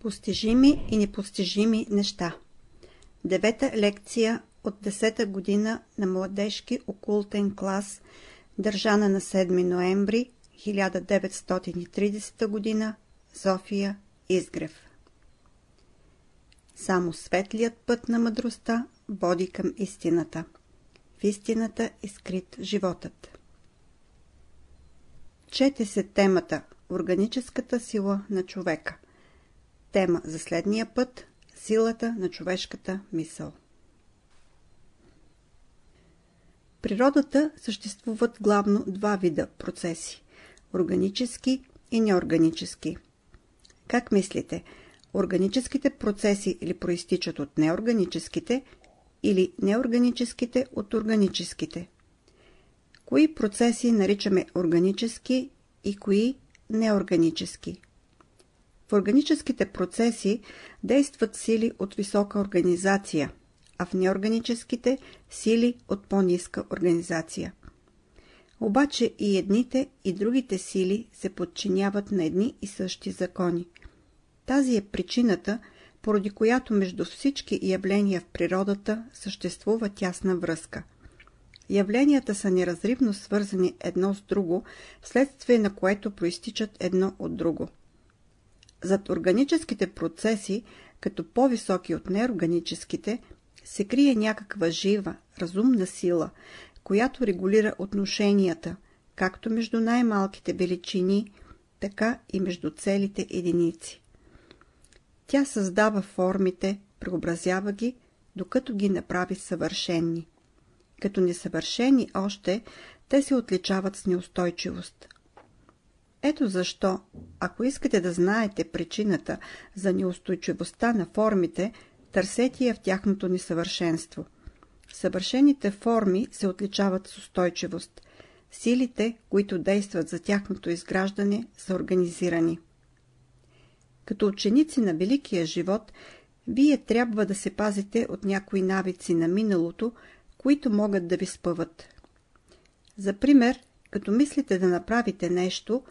Постижими и непостижими неща Девета лекция от 10-та година на младежки окултен клас, държана на 7 ноември 1930 година, София, Изгрев. Само светлият път на мъдростта води към истината. В истината е скрит животът. Чете се темата Органическата сила на човека. Тема за следния път Силата на човешката мисъл. природата съществуват главно два вида процеси – органически и неорганически. Как мислите, органическите процеси или проистичат от неорганическите или неорганическите от органическите? Кои процеси наричаме органически и кои неорганически? В органическите процеси действат сили от висока организация, а в неорганическите сили от по-ниска организация. Обаче и едните и другите сили се подчиняват на едни и същи закони. Тази е причината, поради която между всички явления в природата съществува тясна връзка. Явленията са неразривно свързани едно с друго, вследствие на което проистичат едно от друго. Зад органическите процеси, като по-високи от неорганическите, се крие някаква жива, разумна сила, която регулира отношенията, както между най-малките величини, така и между целите единици. Тя създава формите, преобразява ги, докато ги направи съвършенни. Като несъвършени още, те се отличават с неустойчивост. Ето защо, ако искате да знаете причината за неустойчивостта на формите, търсете я в тяхното несъвършенство. Съвършените форми се отличават с устойчивост. Силите, които действат за тяхното изграждане, са организирани. Като ученици на великия живот, вие трябва да се пазите от някои навици на миналото, които могат да ви спъват. За пример, като мислите да направите нещо,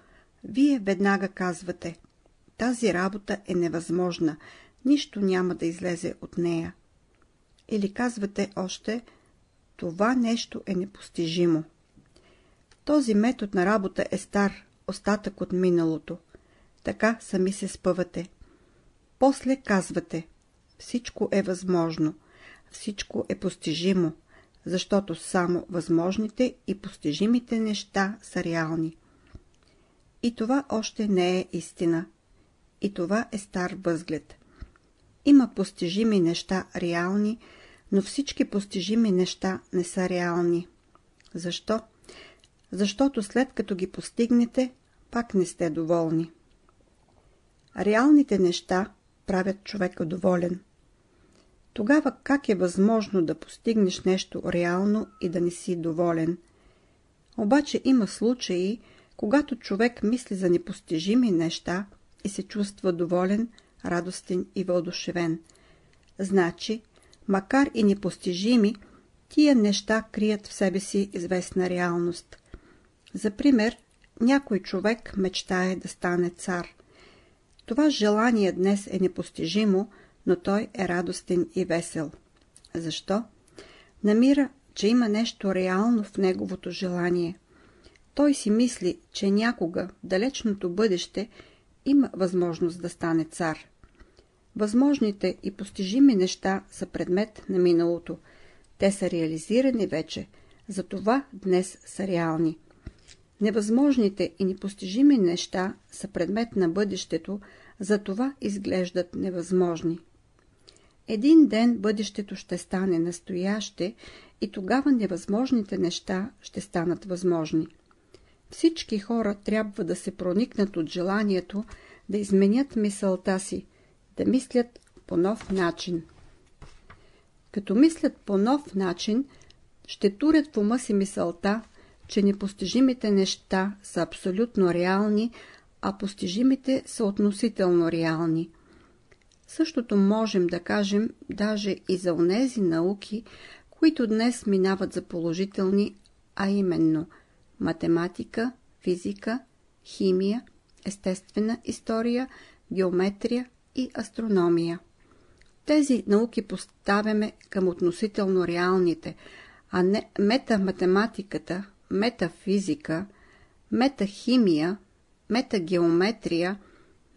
вие веднага казвате «Тази работа е невъзможна, нищо няма да излезе от нея. Или казвате още, това нещо е непостижимо. Този метод на работа е стар, остатък от миналото. Така сами се спъвате. После казвате, всичко е възможно, всичко е постижимо, защото само възможните и постижимите неща са реални. И това още не е истина. И това е стар възглед. Има постижими неща реални, но всички постижими неща не са реални. Защо? Защото след като ги постигнете, пак не сте доволни. Реалните неща правят човека доволен. Тогава как е възможно да постигнеш нещо реално и да не си доволен? Обаче има случаи, когато човек мисли за непостижими неща и се чувства доволен, радостен и въодушевен. Значи, макар и непостижими, тия неща крият в себе си известна реалност. За пример, някой човек мечтае да стане цар. Това желание днес е непостижимо, но той е радостен и весел. Защо? Намира, че има нещо реално в неговото желание. Той си мисли, че някога, в далечното бъдеще, има възможност да стане цар. Възможните и постижими неща са предмет на миналото. Те са реализирани вече, затова днес са реални. Невъзможните и непостижими неща са предмет на бъдещето, затова изглеждат невъзможни. Един ден бъдещето ще стане настояще и тогава невъзможните неща ще станат възможни. Всички хора трябва да се проникнат от желанието да изменят мисълта си, да мислят по нов начин. Като мислят по нов начин, ще турят в ума си мисълта, че непостижимите неща са абсолютно реални, а постижимите са относително реални. Същото можем да кажем даже и за онези науки, които днес минават за положителни, а именно математика, физика, химия, естествена история, геометрия, и астрономия. Тези науки поставяме към относително реалните, а не метаматематиката, метафизика, метахимия, метагеометрия,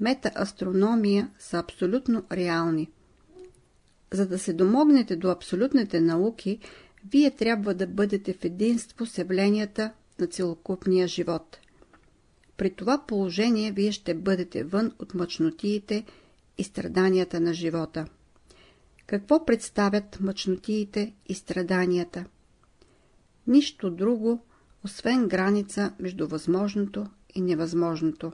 метаастрономия са абсолютно реални. За да се домогнете до абсолютните науки, вие трябва да бъдете в единство с явленията на целокупния живот. При това положение вие ще бъдете вън от мъчнотиите и страданията на живота. Какво представят мъчнотиите и страданията? Нищо друго, освен граница между възможното и невъзможното.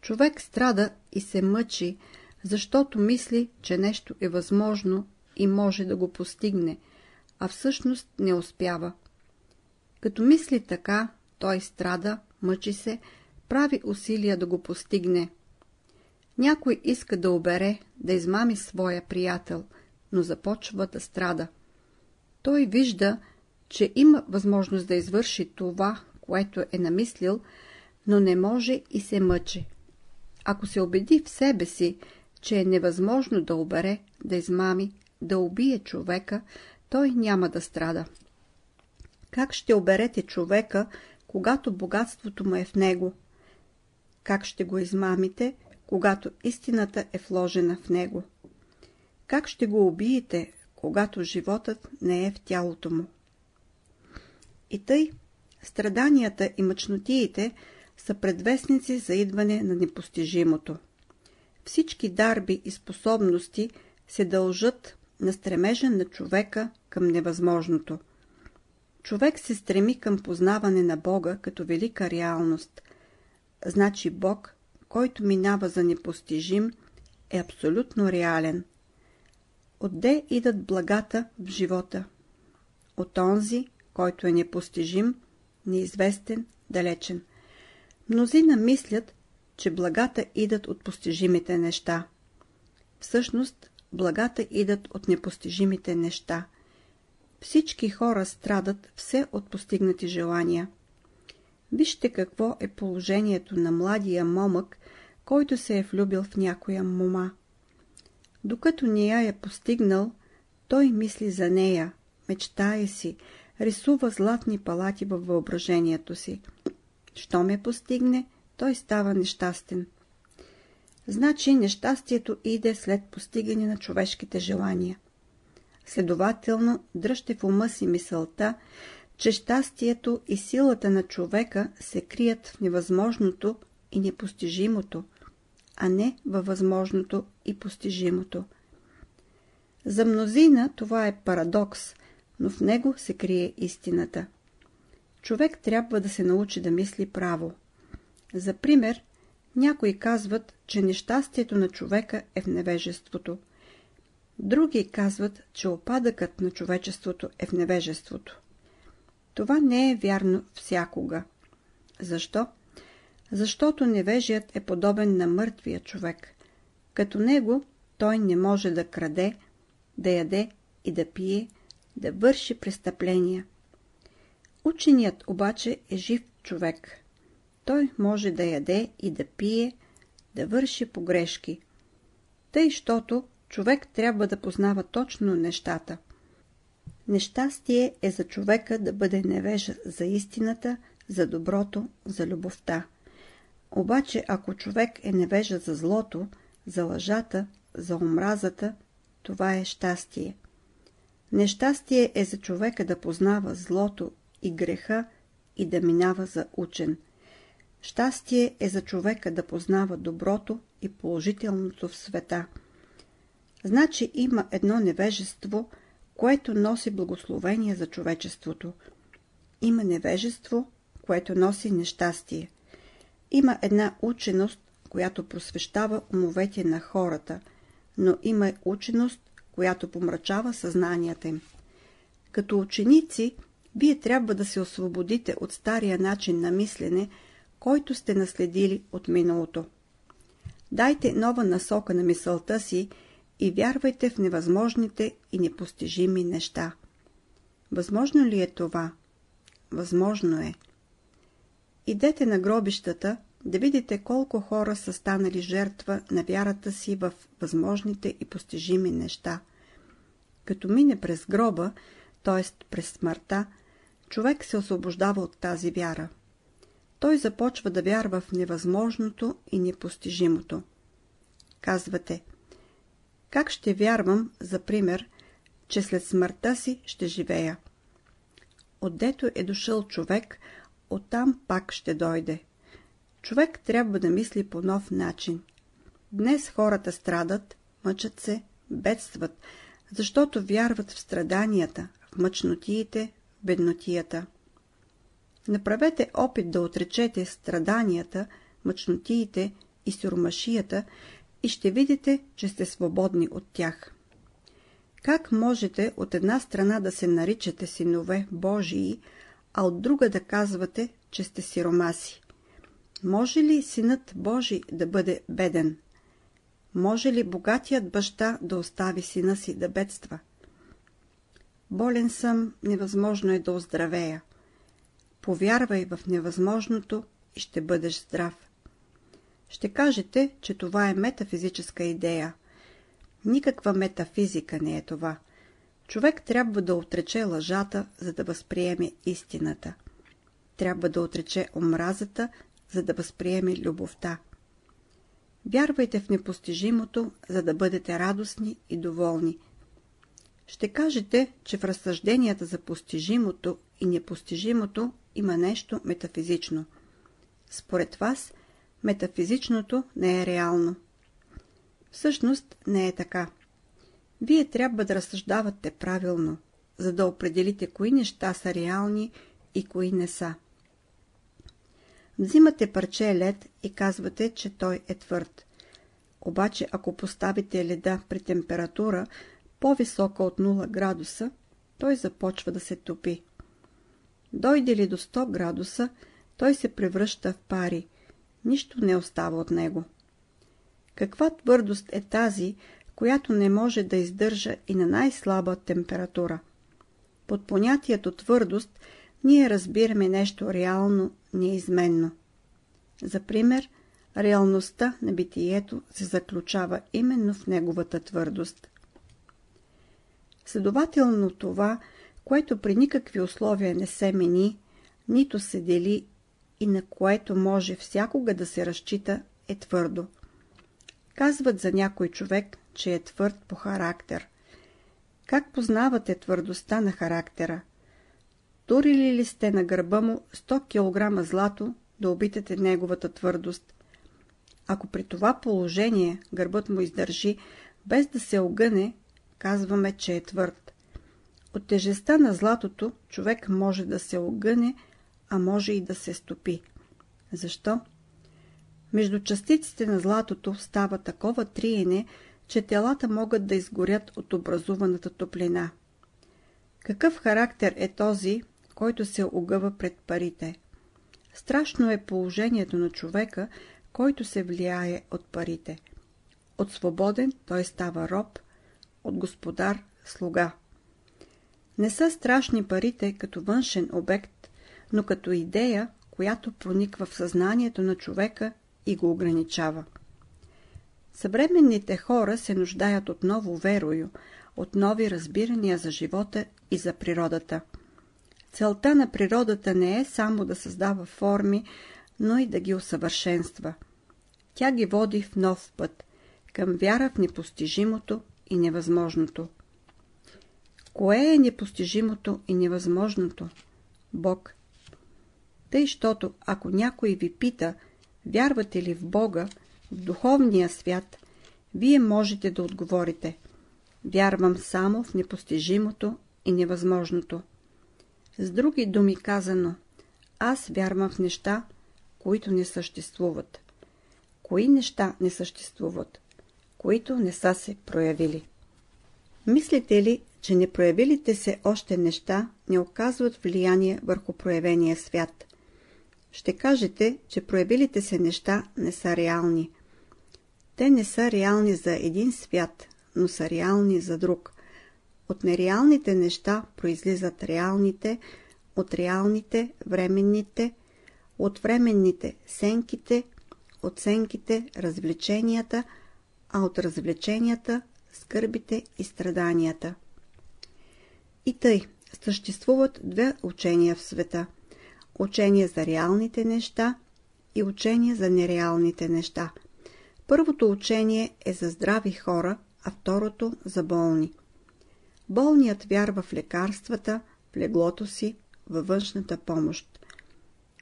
Човек страда и се мъчи, защото мисли, че нещо е възможно и може да го постигне, а всъщност не успява. Като мисли така, той страда, мъчи се, прави усилия да го постигне. Някой иска да обере, да измами своя приятел, но започва да страда. Той вижда, че има възможност да извърши това, което е намислил, но не може и се мъчи. Ако се убеди в себе си, че е невъзможно да обере, да измами, да убие човека, той няма да страда. Как ще оберете човека, когато богатството му е в него? Как ще го измамите, когато истината е вложена в него? Как ще го убиете, когато животът не е в тялото му? И тъй, страданията и мъчнотиите са предвестници за идване на непостижимото. Всички дарби и способности се дължат на стремежа на човека към невъзможното. Човек се стреми към познаване на Бога като велика реалност. Значи Бог, който минава за непостижим, е абсолютно реален. Отде идат благата в живота? От онзи, който е непостижим, неизвестен, далечен. Мнозина мислят, че благата идат от постижимите неща. Всъщност, благата идат от непостижимите неща. Всички хора страдат все от постигнати желания. Вижте какво е положението на младия момък, който се е влюбил в някоя мома. Докато не я е постигнал, той мисли за нея, мечтае си, рисува златни палати във въображението си. Що ме постигне, той става нещастен. Значи нещастието иде след постигане на човешките желания. Следователно, дръжте в ума си мисълта, че щастието и силата на човека се крият в невъзможното и непостижимото, а не във възможното и постижимото. За мнозина това е парадокс, но в него се крие истината. Човек трябва да се научи да мисли право. За пример, някои казват, че нещастието на човека е в невежеството. Други казват, че опадъкът на човечеството е в невежеството. Това не е вярно всякога. Защо? Защото невежият е подобен на мъртвия човек. Като него той не може да краде, да яде и да пие, да върши престъпления. Ученият обаче е жив човек. Той може да яде и да пие, да върши погрешки. Тъй, щото човек трябва да познава точно нещата. Нещастие е за човека да бъде невежа за истината, за доброто, за любовта. Обаче, ако човек е невежа за злото, за лъжата, за омразата, това е щастие. Нещастие е за човека да познава злото и греха и да минава за учен. Щастие е за човека да познава доброто и положителното в света. Значи има едно невежество, което носи благословение за човечеството. Има невежество, което носи нещастие. Има една ученост, която просвещава умовете на хората, но има ученост, която помрачава съзнанията им. Като ученици, вие трябва да се освободите от стария начин на мислене, който сте наследили от миналото. Дайте нова насока на мисълта си и вярвайте в невъзможните и непостижими неща. Възможно ли е това? Възможно е. Идете на гробищата, да видите колко хора са станали жертва на вярата си в възможните и постижими неща. Като мине през гроба, т.е. през смъртта, човек се освобождава от тази вяра. Той започва да вярва в невъзможното и непостижимото. Казвате, как ще вярвам, за пример, че след смъртта си ще живея? Отдето е дошъл човек, оттам пак ще дойде. Човек трябва да мисли по нов начин. Днес хората страдат, мъчат се, бедстват, защото вярват в страданията, в мъчнотиите, в беднотията. Направете опит да отречете страданията, мъчнотиите и сиромашията и ще видите, че сте свободни от тях. Как можете от една страна да се наричате синове Божии, а от друга да казвате, че сте сиромаси? Може ли синът Божий да бъде беден? Може ли богатият баща да остави сина си да бедства? Болен съм, невъзможно е да оздравея. Повярвай в невъзможното и ще бъдеш здрав. Ще кажете, че това е метафизическа идея. Никаква метафизика не е това. Човек трябва да отрече лъжата, за да възприеме истината. Трябва да отрече омразата, за да възприеме любовта. Вярвайте в непостижимото, за да бъдете радостни и доволни. Ще кажете, че в разсъжденията за постижимото и непостижимото има нещо метафизично. Според вас, метафизичното не е реално. Всъщност не е така. Вие трябва да разсъждавате правилно, за да определите кои неща са реални и кои не са. Взимате парче лед и казвате, че той е твърд. Обаче ако поставите леда при температура по-висока от 0 градуса, той започва да се топи. Дойде ли до 100 градуса, той се превръща в пари. Нищо не остава от него. Каква твърдост е тази, която не може да издържа и на най-слаба температура? Под понятието твърдост ние разбираме нещо реално, неизменно. За пример, реалността на битието се заключава именно в неговата твърдост. Следователно това, което при никакви условия не се мени, нито се дели и на което може всякога да се разчита, е твърдо. Казват за някой човек, че е твърд по характер. Как познавате твърдостта на характера? Турили ли сте на гърба му 100 кг злато да обитате неговата твърдост? Ако при това положение гърбът му издържи, без да се огъне, казваме, че е твърд. От тежеста на златото човек може да се огъне, а може и да се стопи. Защо? Между частиците на златото става такова триене, че телата могат да изгорят от образуваната топлина. Какъв характер е този, който се огъва пред парите? Страшно е положението на човека, който се влияе от парите. От свободен той става роб, от господар – слуга. Не са страшни парите като външен обект, но като идея, която прониква в съзнанието на човека и го ограничава. Съвременните хора се нуждаят от ново верою, от нови разбирания за живота и за природата. Целта на природата не е само да създава форми, но и да ги усъвършенства. Тя ги води в нов път, към вяра в непостижимото и невъзможното. Кое е непостижимото и невъзможното? Бог. Тъй, щото ако някой ви пита, вярвате ли в Бога, в духовния свят, вие можете да отговорите. Вярвам само в непостижимото и невъзможното. С други думи казано, аз вярвам в неща, които не съществуват. Кои неща не съществуват? Които не са се проявили. Мислите ли, че непроявилите се още неща не оказват влияние върху проявения свят? Ще кажете, че проявилите се неща не са реални. Те не са реални за един свят, но са реални за друг. От нереалните неща произлизат реалните, от реалните временните, от временните сенките оценките, развлеченията, а от развлеченията – скърбите и страданията. И тъй, съществуват две учения в света – учение за реалните неща и учение за нереалните неща. Първото учение е за здрави хора, а второто – за болни. Болният вярва в лекарствата, в леглото си, във външната помощ.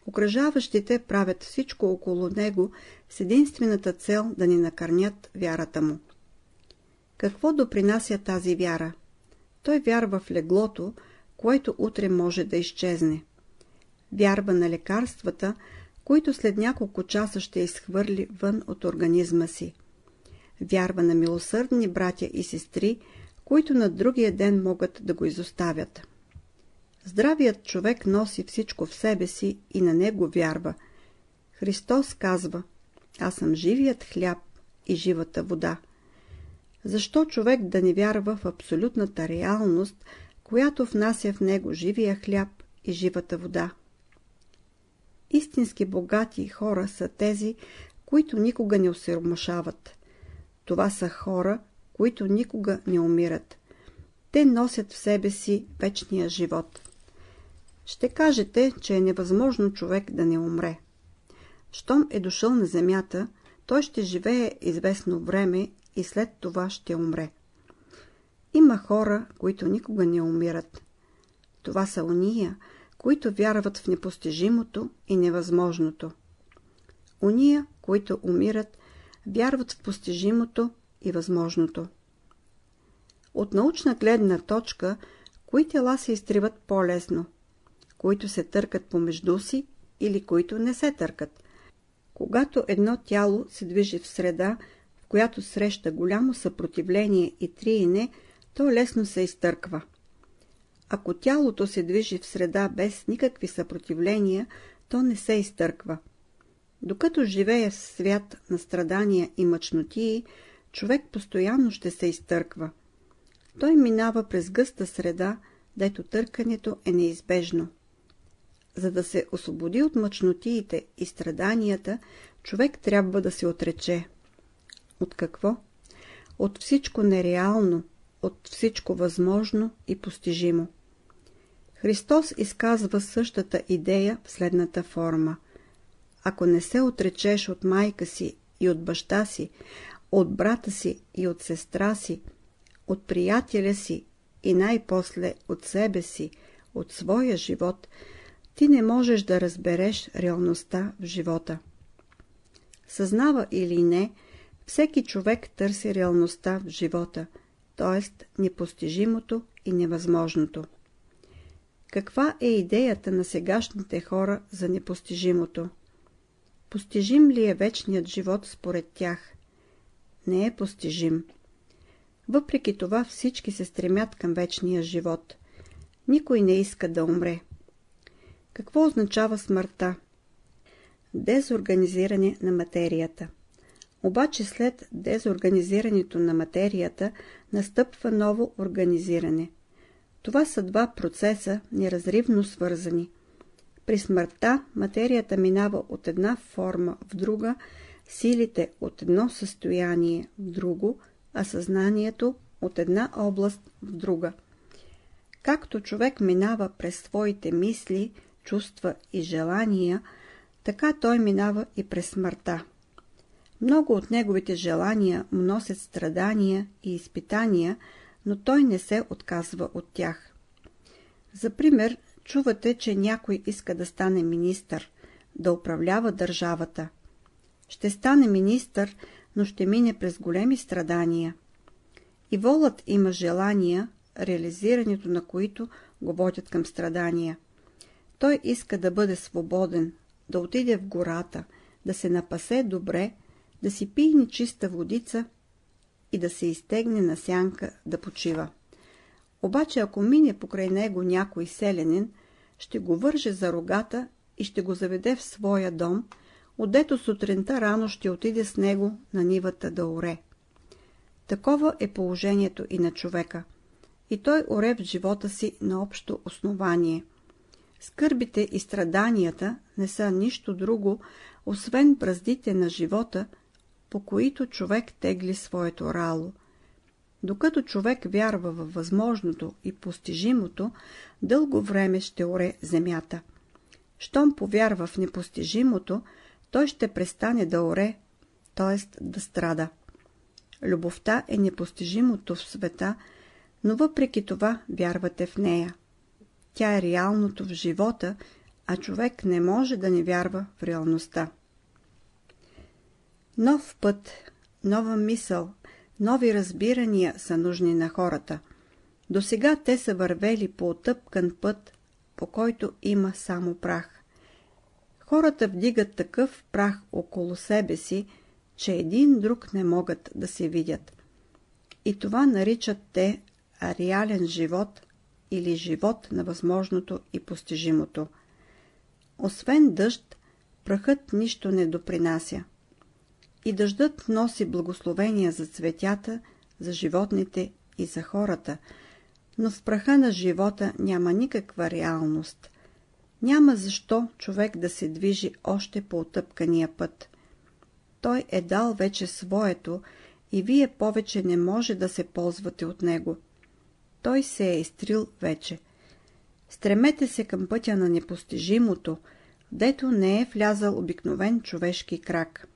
Окръжаващите правят всичко около него с единствената цел да ни накърнят вярата му. Какво допринася тази вяра? Той вярва в леглото, което утре може да изчезне. Вярва на лекарствата, които след няколко часа ще изхвърли вън от организма си. Вярва на милосърдни братя и сестри, които на другия ден могат да го изоставят. Здравият човек носи всичко в себе си и на него вярва. Христос казва, аз съм живият хляб и живата вода. Защо човек да не вярва в абсолютната реалност, която внася в него живия хляб и живата вода? Истински богати хора са тези, които никога не осиромашават. Това са хора, които никога не умират. Те носят в себе си вечния живот. Ще кажете, че е невъзможно човек да не умре. Щом е дошъл на земята, той ще живее известно време и след това ще умре. Има хора, които никога не умират. Това са уния, които вярват в непостижимото и невъзможното. Уния, които умират, вярват в постижимото и възможното. От научна гледна точка, кои тела се изтриват по-лесно? Които се търкат помежду си или които не се търкат? Когато едно тяло се движи в среда, в която среща голямо съпротивление и триене, то лесно се изтърква. Ако тялото се движи в среда без никакви съпротивления, то не се изтърква. Докато живее в свят на страдания и мъчнотии, човек постоянно ще се изтърква. Той минава през гъста среда, дето търкането е неизбежно. За да се освободи от мъчнотиите и страданията, човек трябва да се отрече. От какво? От всичко нереално, от всичко възможно и постижимо. Христос изказва същата идея в следната форма. Ако не се отречеш от майка си и от баща си, от брата си и от сестра си, от приятеля си и най-после от себе си, от своя живот, ти не можеш да разбереш реалността в живота. Съзнава или не, всеки човек търси реалността в живота, т.е. непостижимото и невъзможното. Каква е идеята на сегашните хора за непостижимото? Постижим ли е вечният живот според тях? Не е постижим. Въпреки това всички се стремят към вечния живот. Никой не иска да умре. Какво означава смъртта? Дезорганизиране на материята. Обаче след дезорганизирането на материята настъпва ново организиране. Това са два процеса неразривно свързани. При смъртта материята минава от една форма в друга, силите от едно състояние в друго, а съзнанието от една област в друга. Както човек минава през своите мисли, чувства и желания, така той минава и през смъртта. Много от неговите желания носят страдания и изпитания, но той не се отказва от тях. За пример, чувате, че някой иска да стане министър, да управлява държавата. Ще стане министър, но ще мине през големи страдания. И волът има желания, реализирането на които го водят към страдания. Той иска да бъде свободен, да отиде в гората, да се напасе добре, да си пие чиста водица и да се изтегне на сянка да почива. Обаче ако мине покрай него някой селянин, ще го върже за рогата и ще го заведе в своя дом, отдето сутринта рано ще отиде с него на нивата да оре. Такова е положението и на човека. И той оре в живота си на общо основание. Скърбите и страданията не са нищо друго, освен браздите на живота, по които човек тегли своето рало. Докато човек вярва във възможното и постижимото, дълго време ще оре земята. Щом повярва в непостижимото, той ще престане да оре, т.е. да страда. Любовта е непостижимото в света, но въпреки това вярвате в нея. Тя е реалното в живота, а човек не може да не вярва в реалността. Нов път, нова мисъл, нови разбирания са нужни на хората. До сега те са вървели по отъпкан път, по който има само прах. Хората вдигат такъв прах около себе си, че един друг не могат да се видят. И това наричат те реален живот или живот на възможното и постижимото. Освен дъжд, прахът нищо не допринася. И дъждът носи благословения за цветята, за животните и за хората, но в праха на живота няма никаква реалност. Няма защо човек да се движи още по отъпкания път. Той е дал вече своето и вие повече не може да се ползвате от него. Той се е изтрил вече. Стремете се към пътя на непостижимото, дето не е влязал обикновен човешки крак.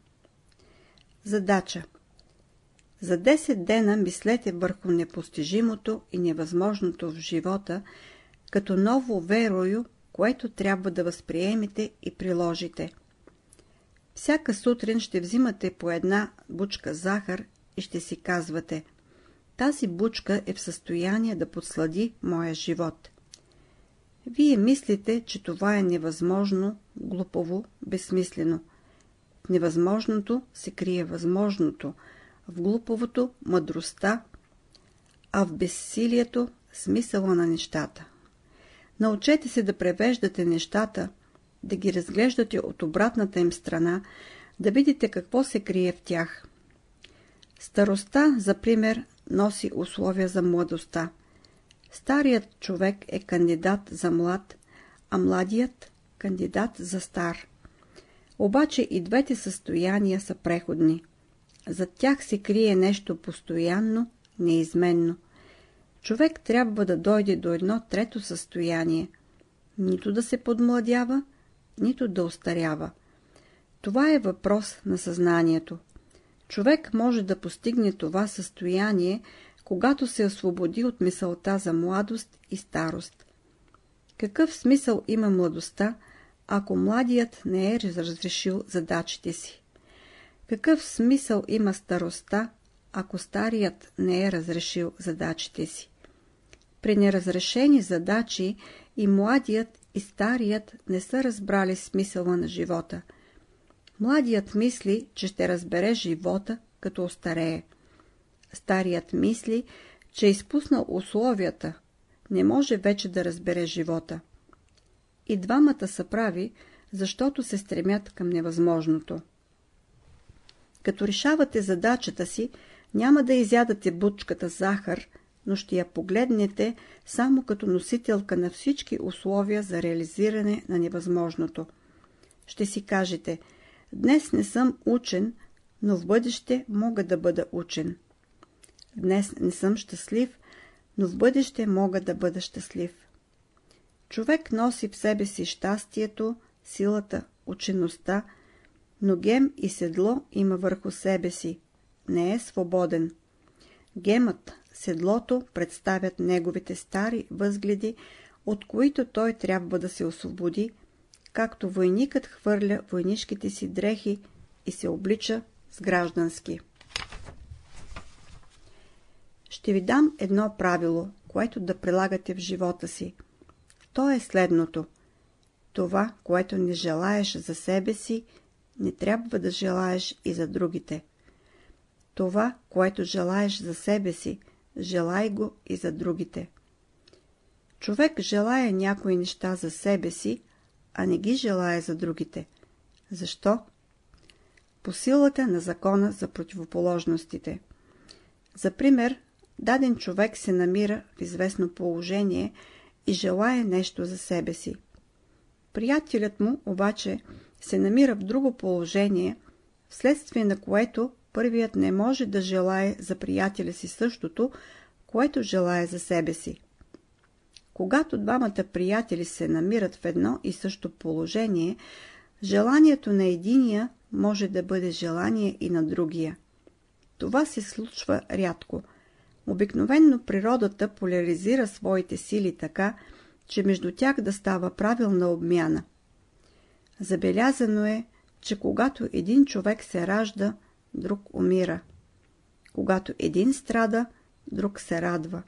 Задача За 10 дена мислете върху непостижимото и невъзможното в живота, като ново верою, което трябва да възприемете и приложите. Всяка сутрин ще взимате по една бучка захар и ще си казвате Тази бучка е в състояние да подслади моя живот. Вие мислите, че това е невъзможно, глупово, безсмислено. Невъзможното се крие възможното, в глуповото – мъдростта, а в безсилието – смисъла на нещата. Научете се да превеждате нещата, да ги разглеждате от обратната им страна, да видите какво се крие в тях. Старостта, за пример, носи условия за младостта. Старият човек е кандидат за млад, а младият – кандидат за стар. Обаче и двете състояния са преходни. За тях се крие нещо постоянно, неизменно. Човек трябва да дойде до едно трето състояние. Нито да се подмладява, нито да остарява. Това е въпрос на съзнанието. Човек може да постигне това състояние, когато се освободи от мисълта за младост и старост. Какъв смисъл има младостта, ако младият не е разрешил задачите си? Какъв смисъл има старостта, ако старият не е разрешил задачите си? При неразрешени задачи и младият и старият не са разбрали смисъла на живота. Младият мисли, че ще разбере живота, като остарее. Старият мисли, че е изпуснал условията, не може вече да разбере живота. И двамата са прави, защото се стремят към невъзможното. Като решавате задачата си, няма да изядате бучката захар, но ще я погледнете само като носителка на всички условия за реализиране на невъзможното. Ще си кажете, днес не съм учен, но в бъдеще мога да бъда учен. Днес не съм щастлив, но в бъдеще мога да бъда щастлив. Човек носи в себе си щастието, силата, учеността, но гем и седло има върху себе си. Не е свободен. Гемът, седлото представят неговите стари възгледи, от които той трябва да се освободи, както войникът хвърля войнишките си дрехи и се облича с граждански. Ще ви дам едно правило, което да прилагате в живота си. То е следното. Това, което не желаеш за себе си, не трябва да желаеш и за другите. Това, което желаеш за себе си, желай го и за другите. Човек желая някои неща за себе си, а не ги желая за другите. Защо? По силата на закона за противоположностите. За пример, даден човек се намира в известно положение и желая нещо за себе си. Приятелят му обаче се намира в друго положение, вследствие на което първият не може да желае за приятеля си същото, което желая за себе си. Когато двамата приятели се намират в едно и също положение, желанието на единия може да бъде желание и на другия. Това се случва рядко. Обикновенно природата поляризира своите сили така, че между тях да става правилна обмяна. Забелязано е, че когато един човек се ражда, друг умира. Когато един страда, друг се радва.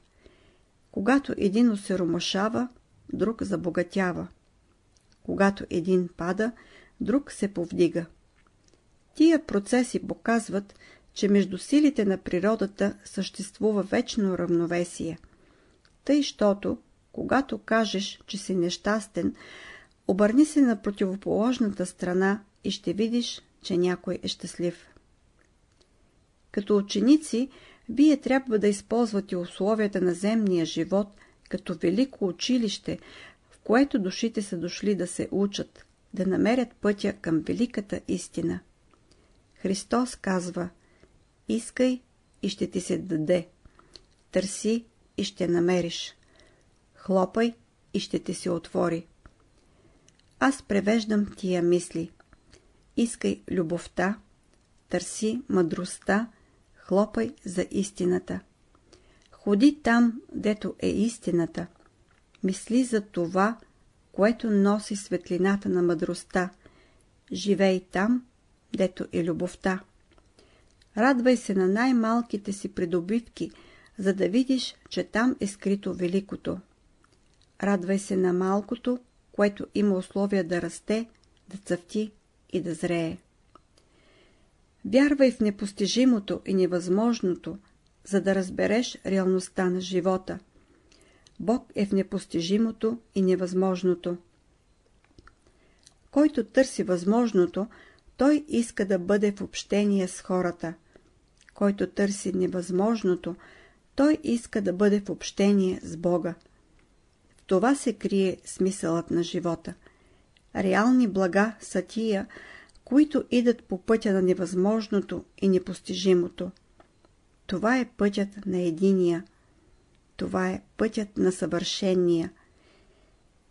Когато един осеромашава, друг забогатява. Когато един пада, друг се повдига. Тия процеси показват, че между силите на природата съществува вечно равновесие. Тъй, щото, когато кажеш, че си нещастен, обърни се на противоположната страна и ще видиш, че някой е щастлив. Като ученици, вие трябва да използвате условията на земния живот като велико училище, в което душите са дошли да се учат, да намерят пътя към великата истина. Христос казва Искай и ще ти се даде. Търси и ще намериш. Хлопай и ще ти се отвори. Аз превеждам тия мисли. Искай любовта, търси мъдростта, хлопай за истината. Ходи там, дето е истината. Мисли за това, което носи светлината на мъдростта. Живей там, дето е любовта. Радвай се на най-малките си придобивки, за да видиш, че там е скрито великото. Радвай се на малкото, което има условия да расте, да цъфти и да зрее. Вярвай в непостижимото и невъзможното, за да разбереш реалността на живота. Бог е в непостижимото и невъзможното. Който търси възможното, той иска да бъде в общение с хората. Който търси невъзможното, той иска да бъде в общение с Бога. В това се крие смисълът на живота. Реални блага са тия, които идат по пътя на невъзможното и непостижимото. Това е пътят на единия. Това е пътят на съвършения.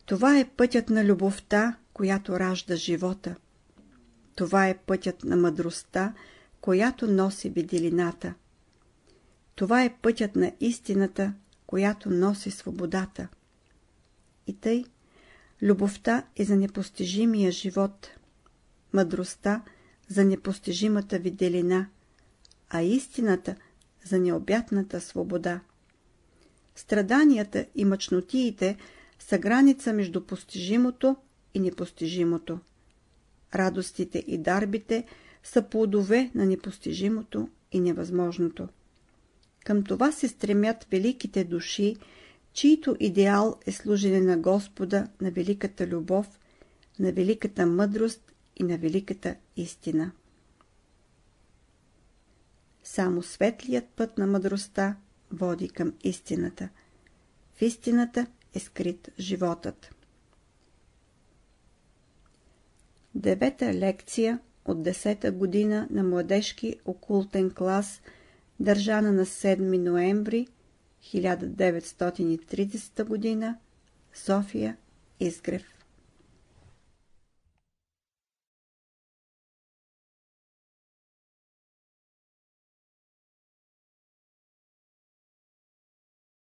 Това е пътят на любовта, която ражда живота. Това е пътят на мъдростта, която носи беделината. Това е пътят на истината, която носи свободата. И тъй, любовта е за непостижимия живот, мъдростта за непостижимата виделина, а истината за необятната свобода. Страданията и мъчнотиите са граница между постижимото и непостижимото. Радостите и дарбите са плодове на непостижимото и невъзможното. Към това се стремят великите души, чието идеал е служене на Господа на великата любов, на великата мъдрост и на великата истина. Само светлият път на мъдростта води към истината. В истината е скрит животът. Девета лекция от 10-та година на младежки окултен клас, държана на 7 ноември 1930 година, София, Изгрев.